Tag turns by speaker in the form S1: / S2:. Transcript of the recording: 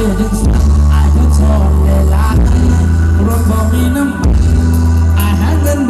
S1: I could talk a lot, but for me, I haven't